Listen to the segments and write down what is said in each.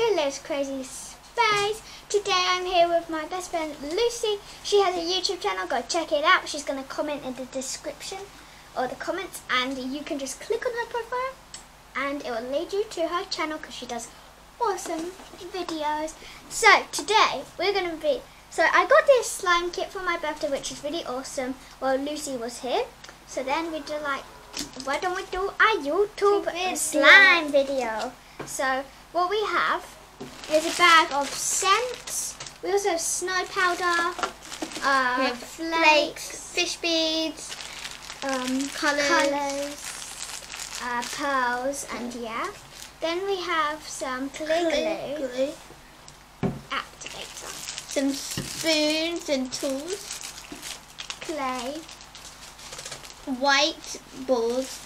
to Liv's Crazy Space. Today I'm here with my best friend Lucy. She has a YouTube channel, go check it out. She's going to comment in the description or the comments and you can just click on her profile and it will lead you to her channel because she does awesome videos. So today we're going to be, so I got this slime kit for my birthday which is really awesome while Lucy was here. So then we did like, why don't we do a YouTube slime video? So what we have is a bag of scents. We also have snow powder, uh, We have flakes, fish beads, um, colours. colours, uh, pearls, and yeah. Then we have some clear glue, glue, activator, some spoons and tools, clay, white balls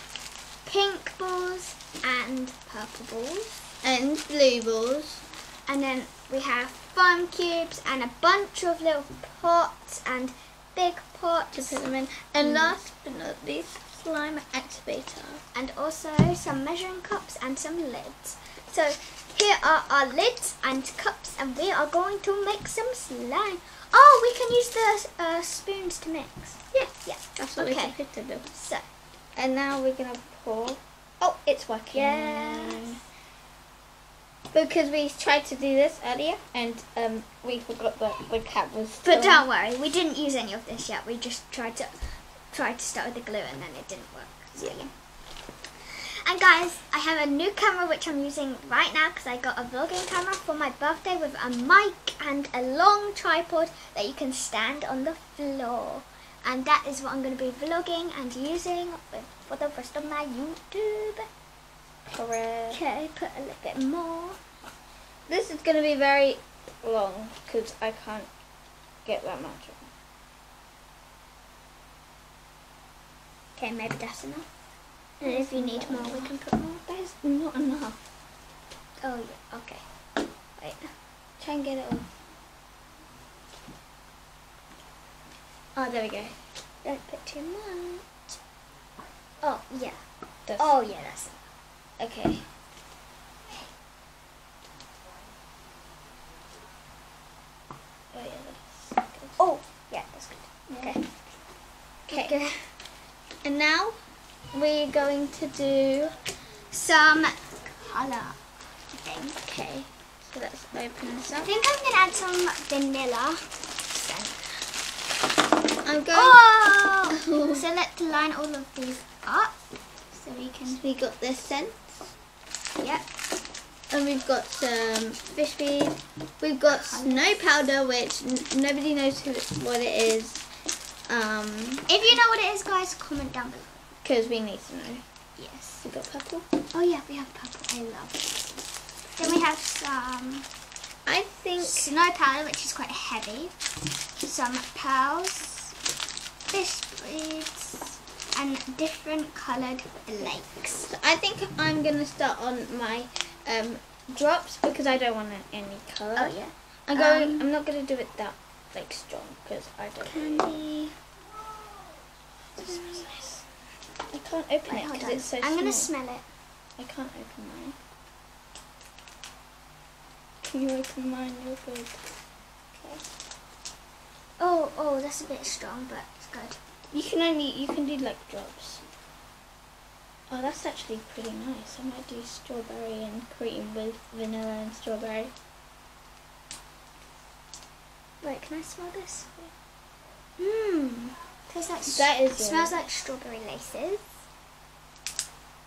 pink balls, and purple balls. and blue balls, And then we have foam cubes and a bunch of little pots and big pots. to put them in. And Mm. last but not least, slime activator. and also some measuring cups and some lids. So here are our lids and cups and we are going to make some slime. Oh, we can use the uh, spoons to mix. Yeah, Yeah, that's what Okay. we to do. so And now we're gonna pour. Oh, it's working. Yes. Because we tried to do this earlier and um, we forgot that the cap was. Still. but don't worry, we didn't use any of this yet. We just tried to tried to start with the glue and then it didn't work. So, yeah. And guys, I have a new camera which I'm using right now because I got a vlogging camera for my birthday with a mic and a long tripod that you can stand on the floor. And that is what I'm going to be vlogging and using for the rest of my YouTube. Correct. Okay, put a little bit more. This is gonna be very long because I can't get that much. on. Okay, maybe that's enough. And if you need more, we can put more. There's not enough. Oh, yeah, okay. Wait. Try and get it all. Oh, there we go. Don't put too much. Oh, yeah. That's, Oh, yeah, that's enough. okay. Oh yeah, that's good. Oh, yeah, that's good. Yeah. Okay. And now we're going to do. Some colour, I think. Okay. So let's open this up. I think I'm going to add some vanilla scent. I'm going. Oh! so let's line all of these up so we can, We got this scent. yep. And we've got some fish bead. We've got snow powder, which nobody knows who, what it is. Um, If you know what it is, guys, comment down below. because we need to know. Yes. We got purple. Oh, yeah, we have purple. I love it. Then we have some I think snow powder, which is quite heavy. Some pearls, fish beads, and different coloured flakes. I think I'm gonna start on my um, drops because I don't want any color. Oh, yeah. I'm going. Um, I'm not gonna do it that like strong because I don't. Candy. It smells nice. I can't open Wait, it because it's so I'm gonna smell it. I can't open mine. Can you open mine real good? Okay. Oh, oh, that's a bit strong, but it's good. You can only you can do like drops. Oh, that's actually pretty nice. I might do strawberry and cream with vanilla and strawberry. Wait, can I smell this? Mmm. Tastes like That is smells it. like strawberry laces.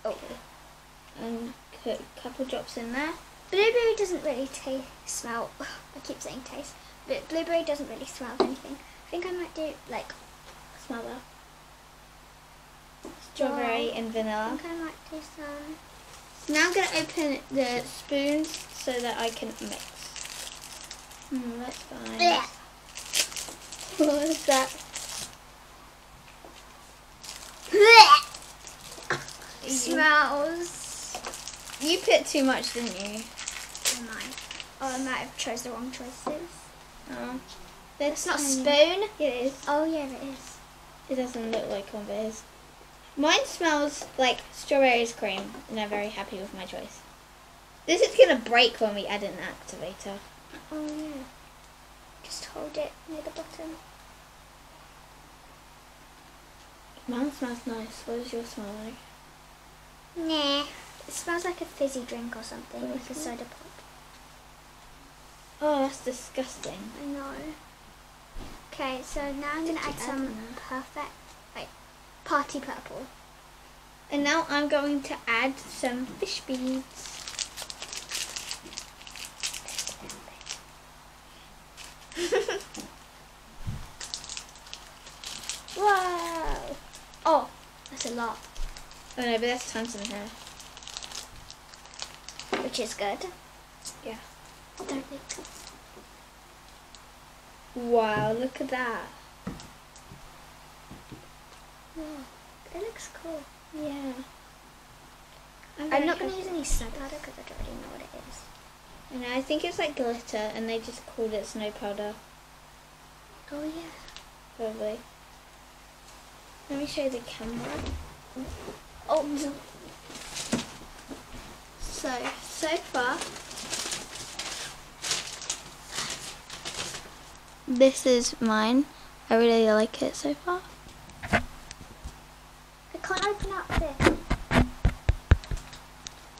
Oh. And put a couple drops in there. Blueberry doesn't really taste smell. I keep saying taste, but blueberry doesn't really smell of anything. I think I might do like. Smell that. Strawberry Wow. and I vanilla. think I might do some. Now I'm going to open the spoons so that I can mix. Hmm, that's fine. Blech. What is that? Smells. You put too much, didn't you? Oh. Oh, I might have chose the wrong choices. Oh. It's not tiny. spoon. It is. Oh yeah, it is. It doesn't look like one, but it is. Mine smells like strawberries cream, and I'm very happy with my choice. This is gonna break when we add an activator. Oh yeah. Just hold it near the bottom. Mine smells nice. What does yours smell like? Nah. It smells like a fizzy drink or something, Oh, like a soda pop. Oh, that's disgusting. I know. Okay, so now I'm gonna add Keep some perfect, like party purple. And now I'm going to add some fish beads. Wow. Oh, that's a lot, Oh no, but that's tons in here. which is good. Yeah. Wow, look at that. Wow. It looks cool. Yeah. I'm gonna not gonna use any snow powder because I don't really know what it is. And I think it's like glitter, and they just called it snow powder, Oh yeah. probably. Let me show you the camera. Oh. So, so far, this is mine. I really like it so far. I can't open up this.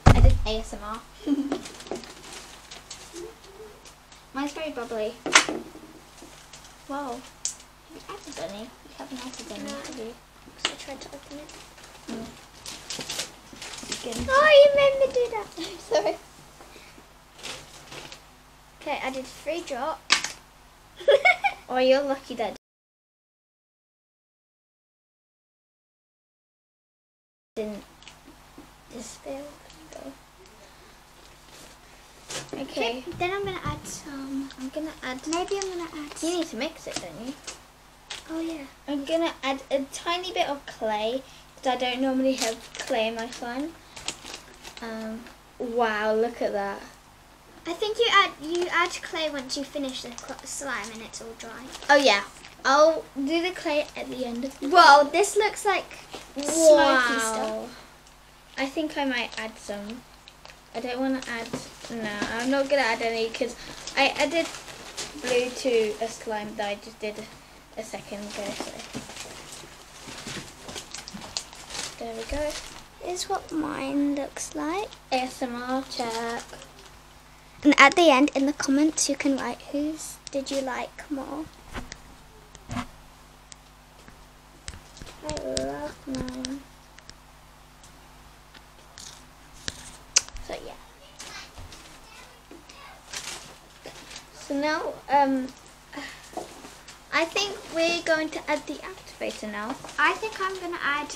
I did ASMR. Mine's very bubbly. Wow. You added any? You haven't added any, No. have you? So I tried to open it. Mm. Getting- Oh, you made me do that. Sorry. Okay, I did three drops. Oh, you're lucky that didn't Spill. Okay. Then I'm gonna add some. I'm gonna add. Maybe I'm gonna add. You need to mix it, don't you? Oh yeah. I'm gonna add a tiny bit of clay because I don't normally have clay in my slime. Um, wow, look at that. I think you add you add clay once you finish the slime and it's all dry. Oh yeah, I'll do the clay at the end. Whoa, this looks like smoky stuff. Wow. I think I might add some. I don't want to add. No, I'm not gonna add any because I added blue to a slime that I just did a second ago. So there we go. Is what mine looks like. ASMR check. And at the end, in the comments, you can write whose did you like more. I love mine. So yeah. So now, um, I think we're going to add the activator now. I think I'm gonna add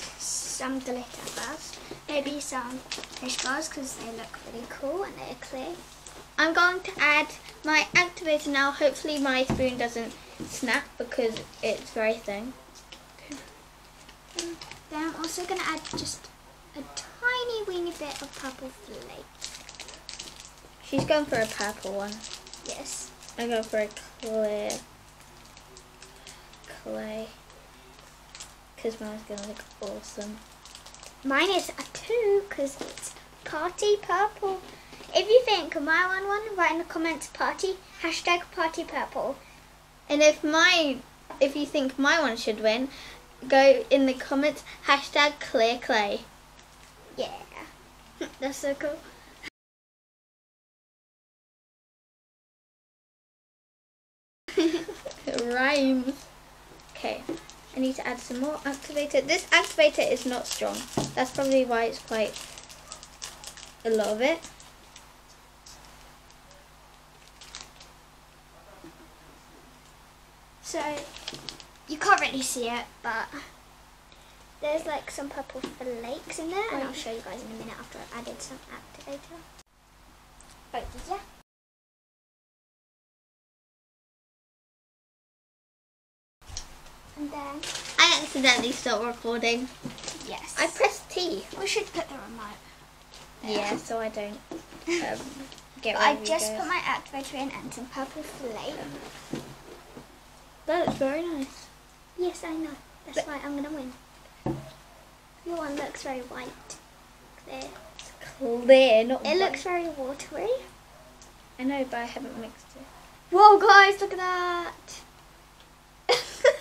some glitter first. Maybe some fish balls because they look really cool and they're clear. I'm going to add my activator now. Hopefully my spoon doesn't snap because it's very thin. Then I'm also gonna add just a tiny weeny bit of purple flake. She's going for a purple one. Yes. I go for a clear clay because mine's gonna look awesome. Mine is a two because it's party purple. If you think my one won, write in the comments party hashtag party purple. And if my, if you think my one should win, go in the comments hashtag clear clay. Yeah, that's so cool. It rhymes. Okay, I need to add some more activator. This activator is not strong. That's probably why it's quite a lot of it. So you can't really see it, but there's like some purple flakes in there, and I'll show you guys in a minute after I've added some activator. But yeah. And then I accidentally stopped recording. yes, I pressed T. we should put the remote. Yeah, so I don't um, get I just put my activator in and some purple flake. That looks very nice. Yes, I know. That's why I'm gonna win. Your one looks very white. Clear. It's clear, not It white. looks very watery. I know, but I haven't mixed it. Whoa, guys, look at that.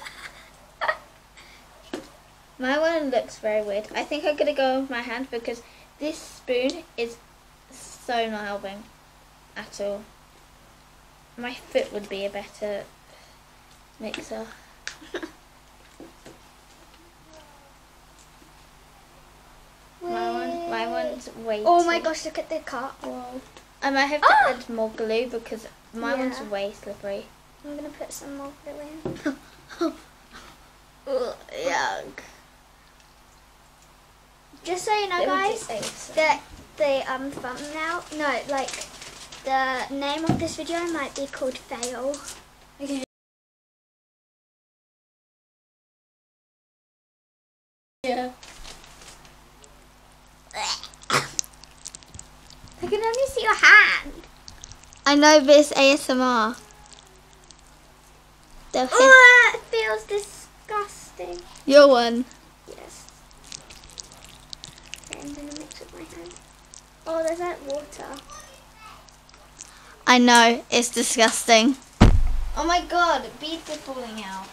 My one looks very weird. I think I'm gonna go with my hand because this spoon is so not helping at all. My foot would be a better mixer. My one, my one's way. Oh my gosh, look at the cut. Whoa. I might have to Ah! add more glue because my one's way slippery. I'm gonna put some more glue in. Yuck. Just so you know, guys, the the um thumbnail, no, like the name of this video might be called fail. Okay. Yeah. I can only see your hand. I know, but it's ASMR. The Oh, it feels disgusting. Your one. Yes. Okay, I'm gonna mix with my hand. Oh, there's like water. I know, it's disgusting. Oh my god, beads are falling out.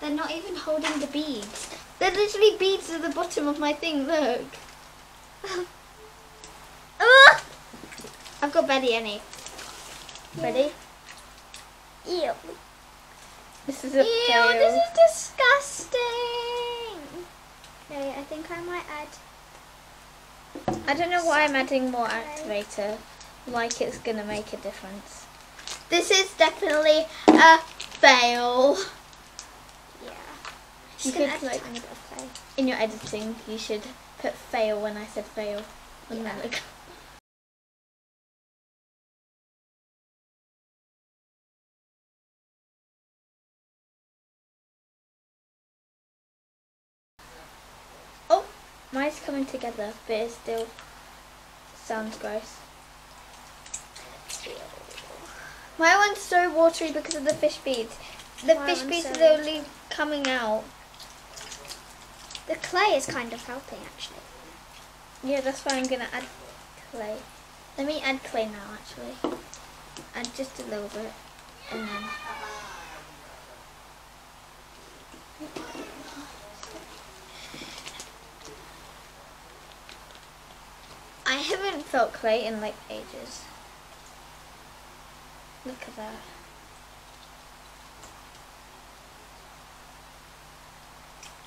They're not even holding the beads. They're literally beads at the bottom of my thing, look. Ugh! Ah! I've got barely any. Ready? Ew. This is a Ew, fail. this is disgusting. Okay, I think I might add. I don't know why I'm adding more activator. Like it's gonna make a difference. This is definitely a fail. Yeah. You could, like- tiny bit of clay. In your editing, you should put fail when I said fail. Yeah. Together, but it still sounds gross. My one's so watery because of the fish beads. The My fish beads so are only coming out. The clay is kind of helping actually. Yeah, that's why I'm gonna add clay. Let me add clay now, actually. Add just a little bit, and then. I haven't felt clay in like ages. Look at that.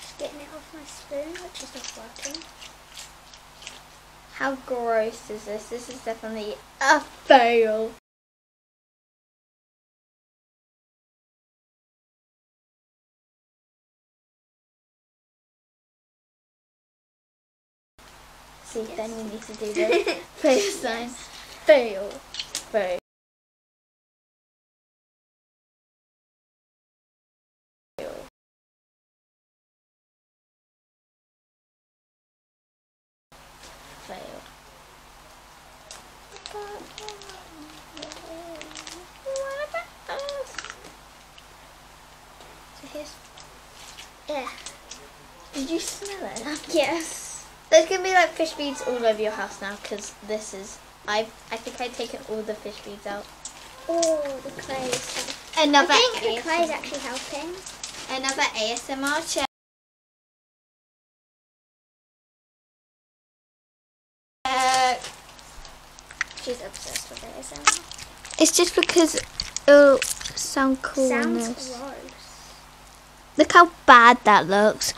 Just getting it off my spoon, which is not working. How gross is this? This is definitely a fail. See, then you need to do the fail sign. Fail. Fail. What about us? So here's. Yeah. Did you smell it? Yes. There's gonna be like fish beads all over your house now because this is. I I think I've taken all the fish beads out. Oh, the clay is helping. Another I think the clay is actually helping. Another ASMR check. Uh, she's obsessed with it, isn't It's just because it'll sound cool. Sounds gross. Look how bad that looks.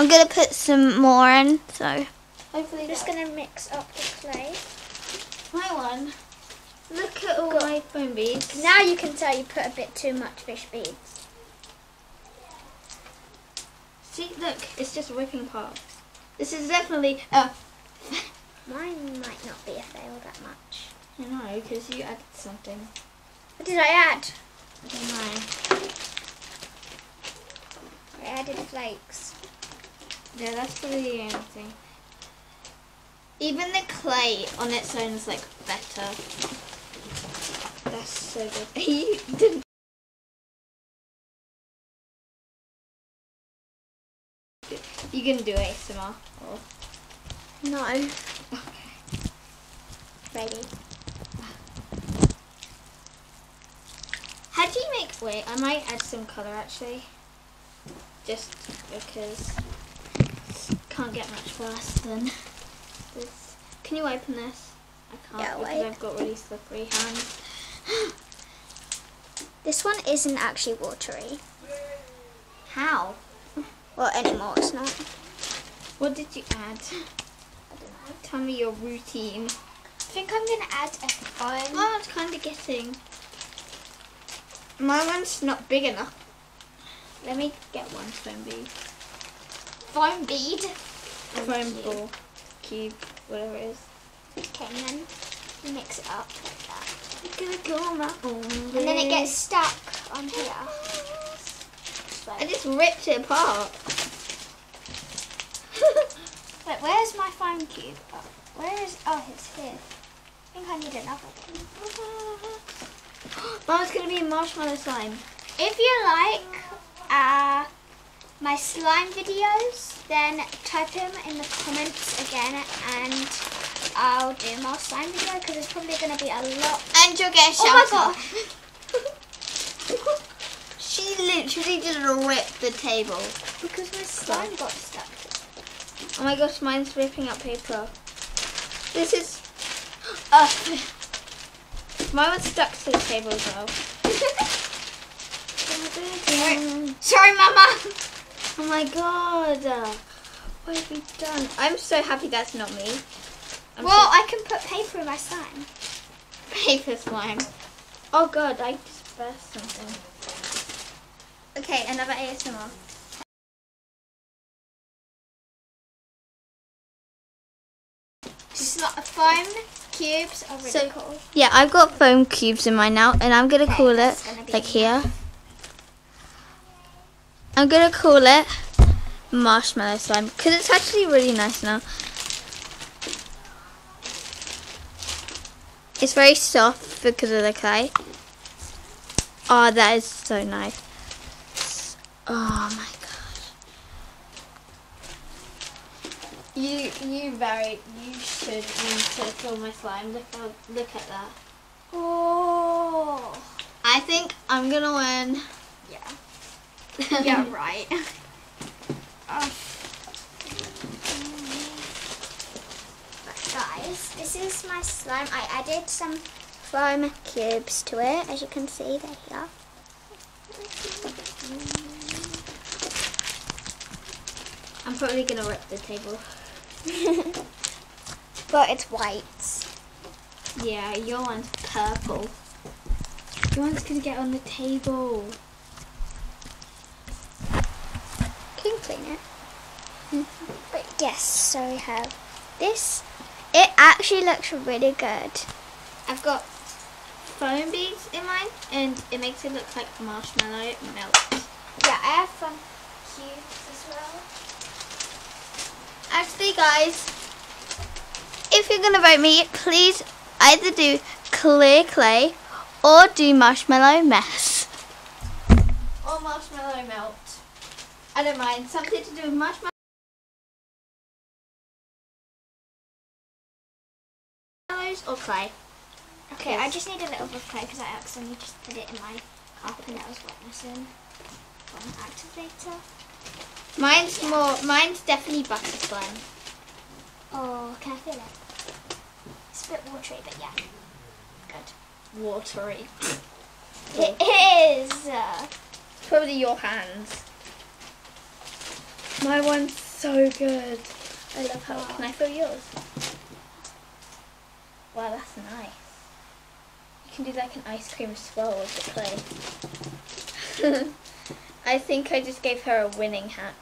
I'm gonna put some more in, so hopefully I'm just gonna mix up the clay. my one. Look at all Go. my foam beads. Now you can tell you put a bit too much fish beads. See, look, it's just ripping apart. This is definitely a. Mine might not be a fail that much. I know, because you added something. What did I add? I don't know. I added flakes. Yeah, that's pretty amazing. Even the clay on its own is like better. That's so good. you didn't. You can do ASMR. Or... No. Okay. Ready. How do you make? Wait, I might add some color actually. Just because can't get much worse than this. Can you open this? I can't Yeah, because. I've got really slippery hands. This one isn't actually watery. How? Well, anymore it's not. What did you add? I don't know. Tell me your routine. I think I'm gonna add a foam. Oh, it's kind of getting. My one's not big enough. Let me get one foam bead. foam bead. Foam cube. ball. Cube. Whatever it is. Okay, and then mix it up like that. I'm gonna go on my own. And then it gets stuck on here. So, I just ripped it apart. wait, where's my foam cube? Oh, where is? Oh, it's here. I think I need another one. Mama's gonna be a marshmallow slime. If you like uh, my slime videos, then type them in the comments again, and I'll do more slime video because it's probably going to be a lot. And you'll get a Oh my god! She literally just ripped the table. because my slime got stuck. Oh my gosh, mine's ripping up paper. This is. Uh, mine was stuck to the table as well. Sorry, Mama. Oh my god. What have we done? I'm so happy that's not me. I'm well, I can put paper in my slime. so- paper slime. Oh god, I just burst something. Okay, another ASMR. Just not a foam cubes are really So- cool. Yeah, I've got foam cubes in mine now, and I'm gonna Okay, call it gonna like here. I'm gonna call it marshmallow slime because it's actually really nice now. It's very soft because of the clay. Oh, that is so nice. Oh my gosh. You you very you should need to fill my slime. Look look at that. Oh. I think I'm gonna win. Yeah. Right. But guys, this is my slime. I added some foam cubes to it, as you can see, they're here. I'm probably gonna rip the table. but it's white. Yeah, your one's purple. Your one's gonna get on the table. Can you clean it? But yes, so we have this. It actually looks really good. I've got foam beads in mine, and it makes it look like marshmallow melt. Yeah, I have some cubes as well. Actually, guys, if you're gonna vote me, please either do clear clay or do marshmallow mess. Or marshmallow melt. I don't mind. Something to do with marshmallows or clay. Okay, I just need a little bit of clay because I accidentally just put it in my cup and it was wetness in one activator. Mine's Yeah. more. Mine's definitely butter slime. Oh, can I feel it? It's a bit watery, but yeah, good. Watery. It is. Uh, Probably your hands. My one's so good. I love how. Can I feel yours? Wow, that's nice. You can do like an ice cream swirl with the clay. I think I just gave her a winning hack.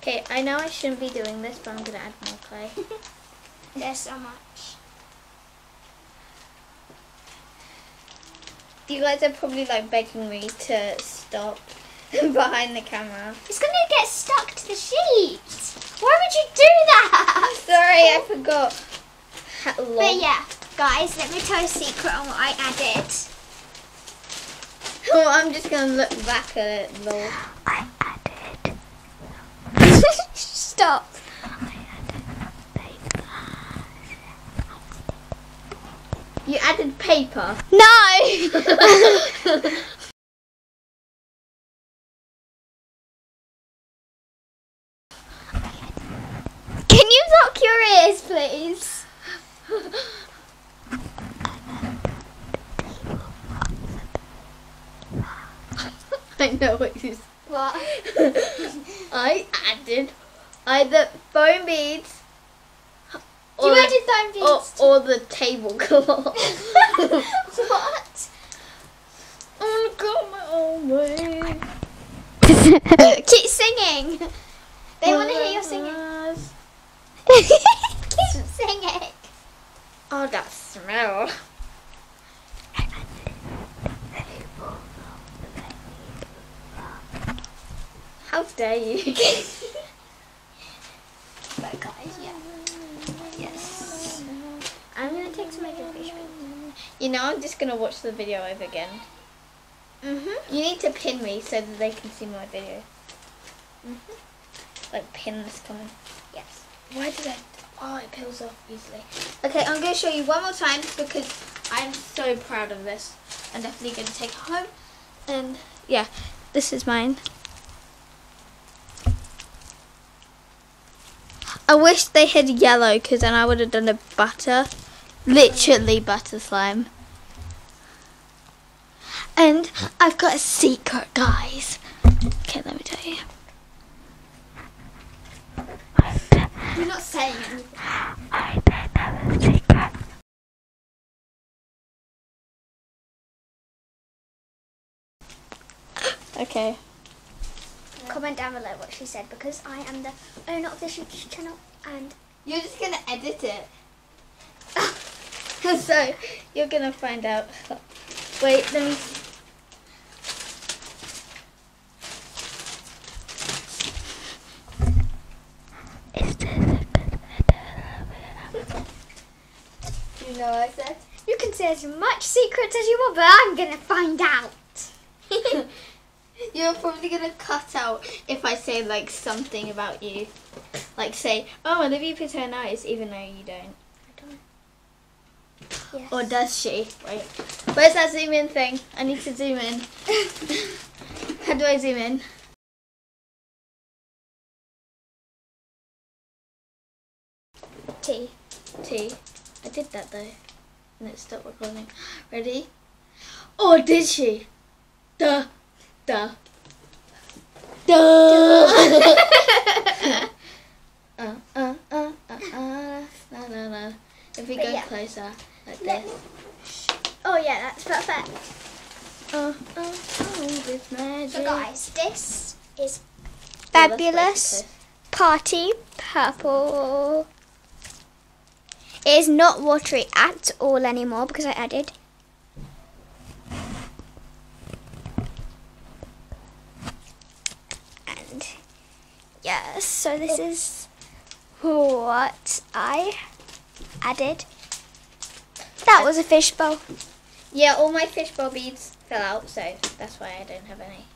Okay, I know I shouldn't be doing this, but I'm gonna add more clay. There's so much. You guys are probably like begging me to stop behind the camera. It's gonna get stuck to the sheet. Why would you do that? Sorry, I forgot. But yeah, guys, let me tell you a secret on what I added. Oh, I'm just gonna look back at it, lol. I added Stop. You added paper. No. Can you lock your ears, please? I know what you What? I added either foam beads You or, added foam or, beads. or the tablecloth. what? I'm my own way. Keep singing. They want to hear your singing. Keep singing. Oh, that smell. How dare you? But guys, yeah. Yes. I'm gonna take some makeup fish. You know, I'm just gonna watch the video over again. Mhm. You need to pin me so that they can see my video. Mhm. Like pin this comment. Yes. Why did I? Oh, it peels off easily. Okay, I'm going to show you one more time because I'm so proud of this. I'm definitely going to take it home. And yeah, this is mine. I wish they had yellow because then I would have done a butter. Literally butter slime. And I've got a secret, guys. Okay, let me tell you. You're not saying anything. I don't have a secret. Okay. Comment down below what she said because I am the owner of this YouTube channel and You're just gonna edit it. so you're gonna find out. Wait, let me. Is this a good idea? You know what I said. As much secrets as you want, but I'm gonna find out. You're probably gonna cut out if I say like something about you, like say, "Oh, Olivia her nice," even though you don't. Yes. Or does she? Wait, where's that zoom in thing? I need to zoom in. How do I zoom in? T. T. I did that though, and it stopped recording. Ready? Oh, did she? Duh, duh, duh. uh, uh, uh, uh, uh, la, la, la. If we go yeah. closer, like Let- this. Oh yeah, that's perfect. Uh, uh, oh, this magic. So guys, this is Oh, that's way too fabulous close. party purple. It is not watery at all anymore because I added. And yes, so this is what I added. That was a fishbowl. Yeah, all my fishbowl beads fell out, so that's why I don't have any.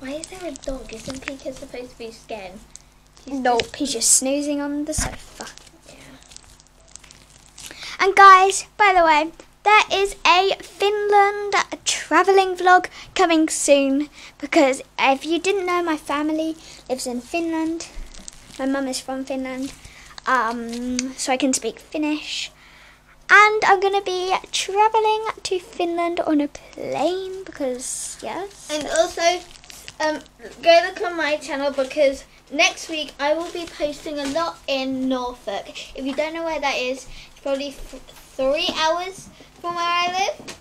Why is there a dog? Isn't Pika supposed to be scared? Nope, he's just snoozing on the sofa. Yeah. And guys, by the way, there is a Finland travelling vlog coming soon because if you didn't know, my family lives in Finland. My mum is from Finland, um, so I can speak Finnish. And I'm gonna be travelling to Finland on a plane because yes. And also, um, go look on my channel because next week I will be posting a lot in Norfolk. If you don't know where that is, it's probably th- three hours from where I live.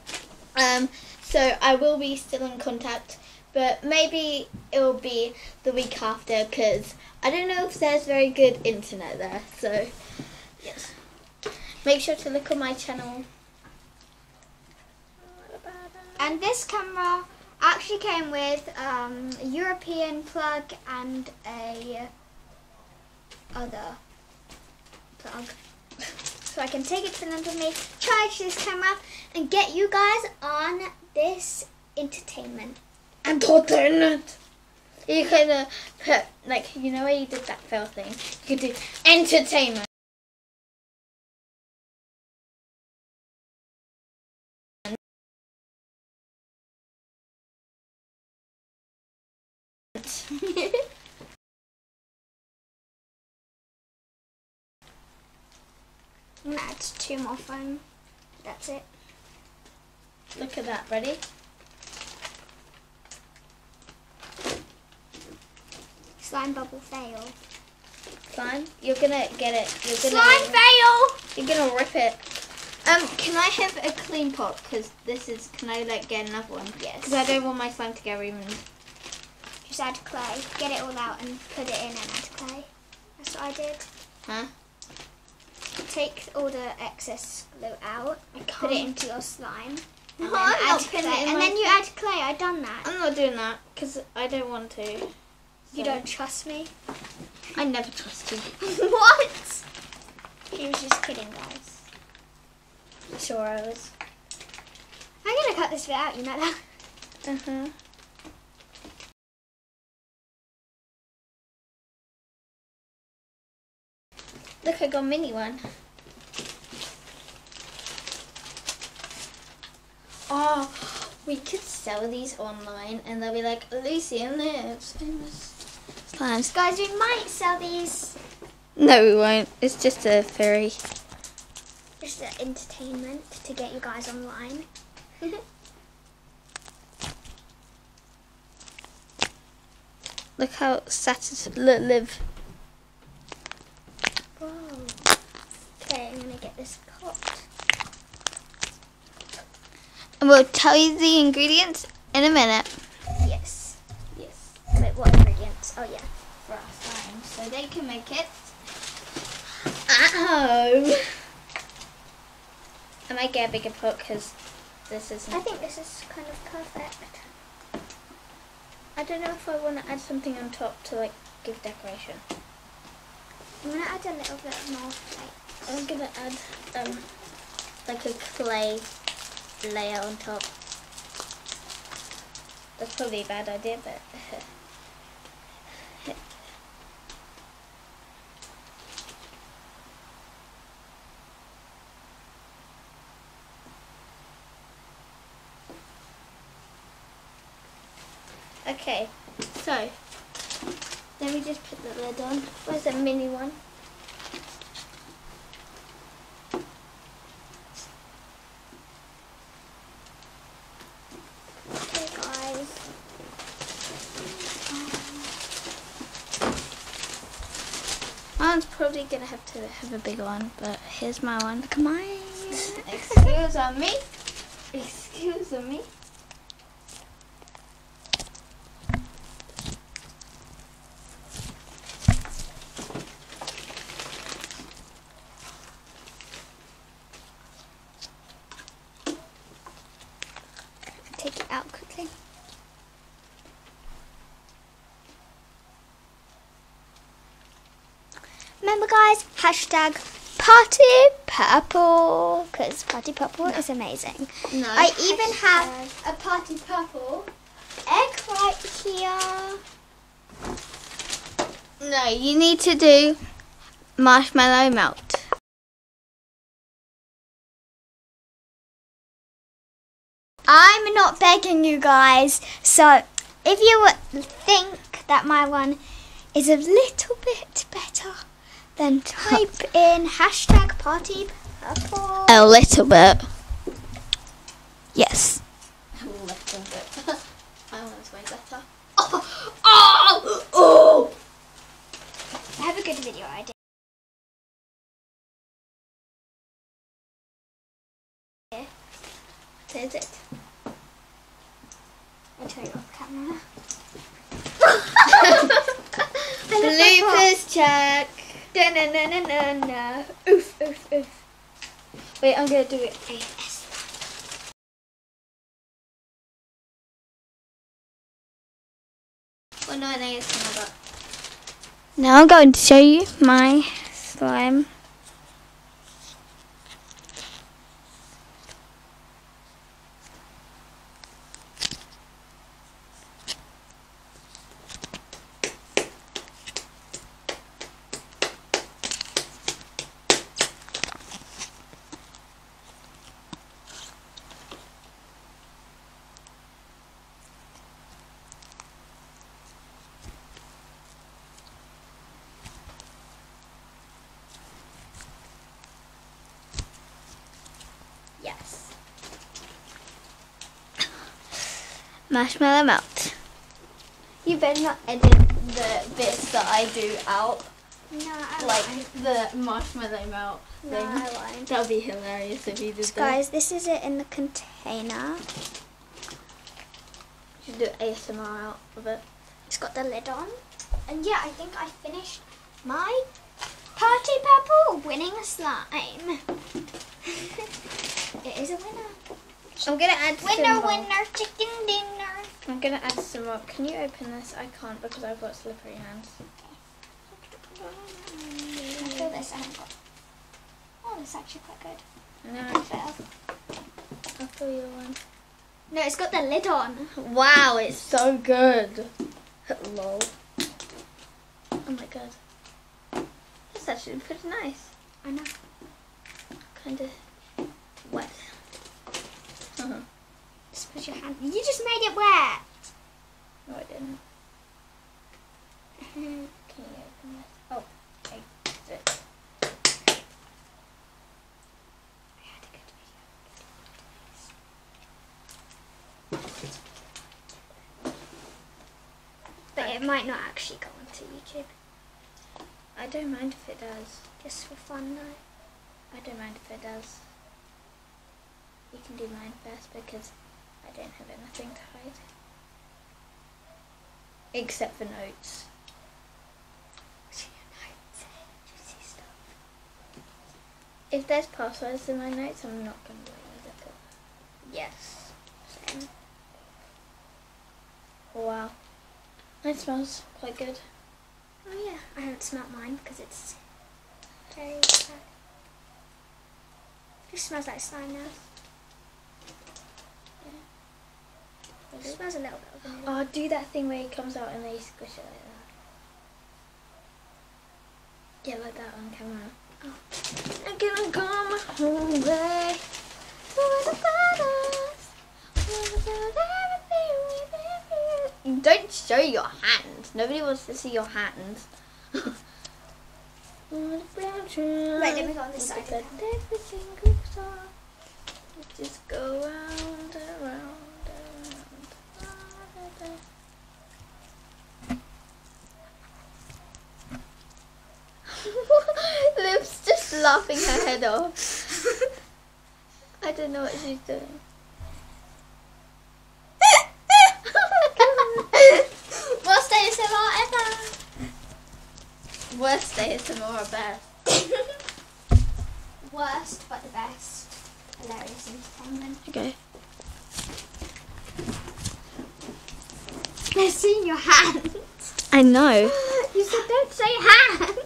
Um, so I will be still in contact, but maybe it will be the week after because I don't know if there's very good internet there. So, yes. Make sure to look on my channel. And this camera actually came with um, a European plug and a other plug. so I can take it to them with me, charge this camera, and get you guys on this entertainment. Entertainment. You could uh, put like you know where you did that fail thing. You could do entertainment. I'm gonna add two more foam. That's it. Look at that. Ready? Slime bubble fail. Slime. You're gonna get it. You're gonna. Slime fail! You're gonna rip it. Um, can I have a clean pot? Cause this is. Can I like get another one? Yes. Cause I don't want my slime to get ruined. Just add clay. Get it all out and put it in and add clay. That's what I did. Huh? Take all the excess glue out. I Put it into your slime. No, And then I'm add clay. putting it in And then you add clay. I've done that. I'm not doing that because I don't want to. You don't trust me? I never trust you. what? He was just kidding, guys. Sure, I was. I'm gonna cut this bit out, you know that? Uh Look, I got a mini one. Oh, we could sell these online and they'll be like, Lucy and Liv's famous slimes. Guys, we might sell these No, we won't. It's just a theory. just for entertainment to get you guys online. Look how satisfied Liv. Whoa. Okay, I'm gonna get this pot. And we'll tell you the ingredients in a minute. Yes. Yes. Wait, what ingredients? Oh yeah. For our slime, so they can make it at home. I might get a bigger pot because this isn't. I think this is kind of perfect. I don't know if I want to add something on top to like give decoration. I'm gonna add a little bit more clay. I'm gonna add um like a clay layer on top. That's probably a bad idea, but okay. So let me just put the lid on. Where's the mini one? Okay, guys. Mine's probably gonna have to have a bigger one, but here's my one. Look at mine. Excuse me. Excuse me. Take it out quickly. Remember, guys, hashtag party purple because party purple is amazing. No. I even have a party purple egg right here. No, you need to do marshmallow melt. I'm not begging you guys, so if you think that my one is a little bit then type in hashtag party purple. A little bit. Yes. A little bit. My one's way better. Oh! Oh! Oh! I have a good video idea. What is it? I'll tell you off camera. Bloopers check. Da na na na na na. Oof oof oof. Wait, I'm gonna do it. AS. Well, no, an ASMR, but now I'm going to show you my slime. Marshmallow melt. You better not edit the bits that I do out, No, I like won't. the marshmallow melt No, thing. I won't. That would be hilarious if you did that. Guys, this is it in the container. You should do ASMR out of it. It's got the lid on. And yeah, I think I finished my party purple winning slime. it is a winner. I'm gonna add Winner, more. winner, chicken dinner. I'm gonna add some more. Can you open this? I can't because I've got slippery hands. I feel this. I haven't got. Oh, that's actually quite good. No. I'll fill your one. No, it's got the lid on. Wow, it's so good. Lol. Oh my god. That's actually pretty nice. I know. Kind of wet. Uh-huh. Just put your hand. You just made it wet. No, I didn't. Can you open this? Oh, I did it. But it might not actually go onto YouTube. I don't mind if it does. Just for fun though. I don't mind if it does. You can do mine first because I don't have anything to hide. Except for notes. If there's passwords in my notes, I'm not going to it. But Yes. Same. wow. It smells quite good. Oh yeah, I haven't smelt mine because it's very bad. It smells like slime now. It smells a little bit of vanilla. Oh, do that thing where it comes out and then you squish it like that. Yeah, like that on camera. Oh. I'm gonna come home back for the photos. Don't show your hands. Nobody wants to see your hands. Wait, let me go on this side. Every single song. Just go round and round and round. Liv's just laughing her head off. I don't know what she's doing. Worst ASMR ever. Worst ASMR best. Worst, but the best. Hilarious entertainment. Okay. They're seeing your hand. I know. You said don't say hand.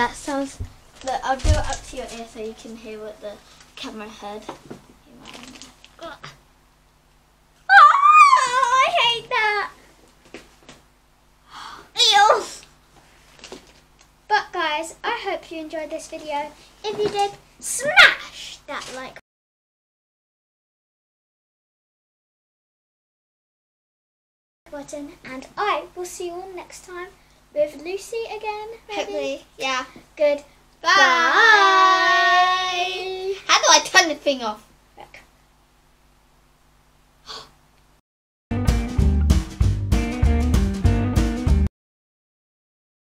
That sounds. I'll do it up to your ear so you can hear what the camera heard. Oh, I hate that. Ew. But guys, I hope you enjoyed this video. If you did, smash that like button and I will see you all next time with Lucy again. maybe? Hopefully, yeah. Good. Bye. Bye. How do I turn the thing off?